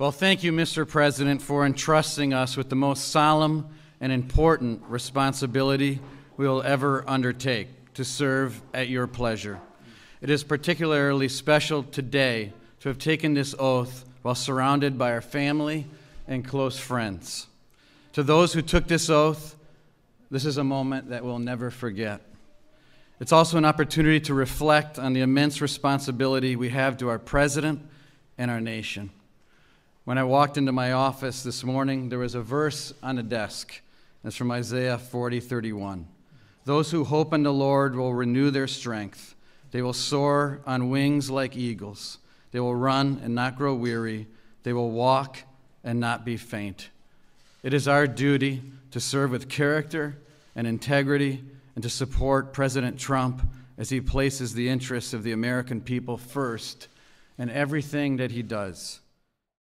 Well, thank you, Mr. President, for entrusting us with the most solemn and important responsibility we will ever undertake to serve at your pleasure. It is particularly special today to have taken this oath while surrounded by our family and close friends. To those who took this oath, this is a moment that we'll never forget. It's also an opportunity to reflect on the immense responsibility we have to our president and our nation. When I walked into my office this morning, there was a verse on the desk. It's from Isaiah 40 31. Those who hope in the Lord will renew their strength. They will soar on wings like eagles. They will run and not grow weary. They will walk and not be faint. It is our duty to serve with character and integrity and to support President Trump as he places the interests of the American people first in everything that he does.